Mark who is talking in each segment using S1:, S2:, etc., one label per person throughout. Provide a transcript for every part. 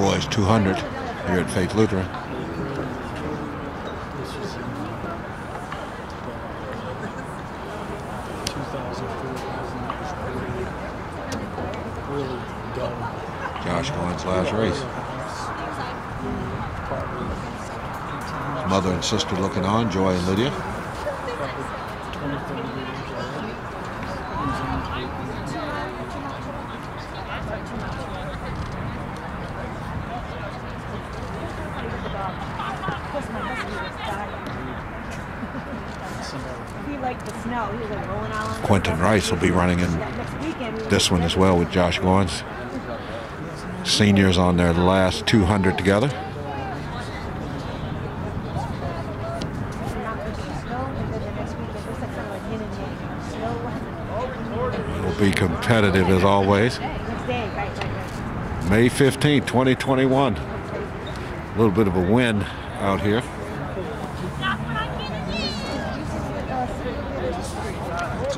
S1: 200 here at Faith Lutheran. Josh Goynes' last race. Mother and sister looking on, Joy and Lydia. Quentin Rice will be running in this one as well with Josh Goynes. Seniors on their last 200 together. It will be competitive as always. May 15, 2021. A little bit of a wind out here.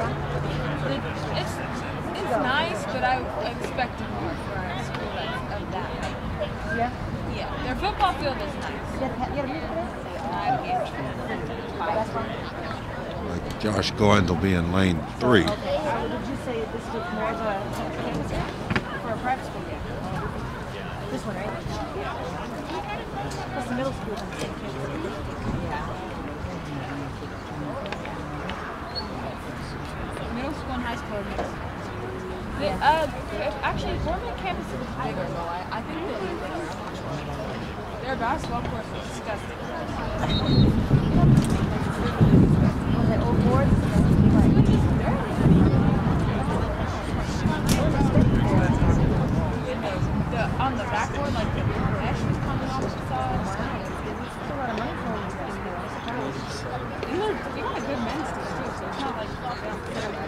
S2: I don't know if Joe
S1: Quentin Rice's father, Rodney Rice. Goynes will be in lane three.
S3: Oh, did you say this was more of a for a private school? Game? Yeah. This one, right? Plus the middle school.
S2: Middle school The, uh, actually, Gorman campus is bigger, though. I, I think they'll be bigger. Their basketball court is disgusting.
S3: Was
S2: on the backboard, like the mesh coming off the side.
S3: That's a lot of money for them.
S2: They got a good men's team too, like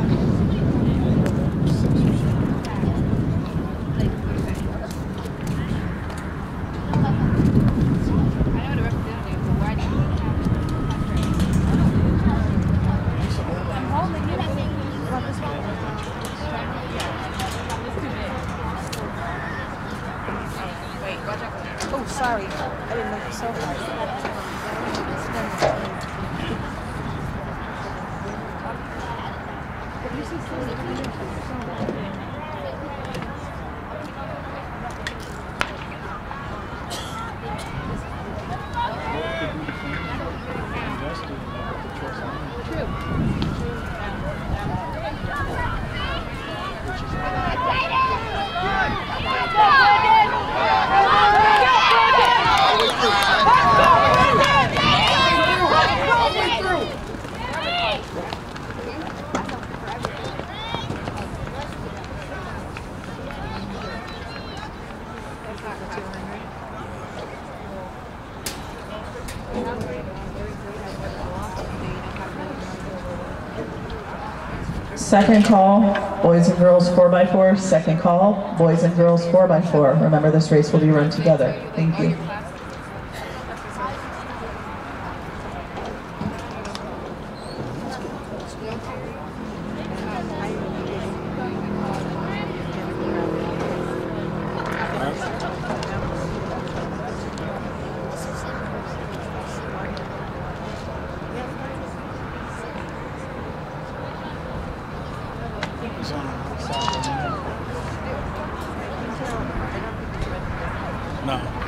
S1: Oh, sorry. I didn't
S2: make myself.
S4: Second call, boys and girls 4x4. Second call, boys and girls 4x4. Remember this race will be run together. Thank you.
S3: No.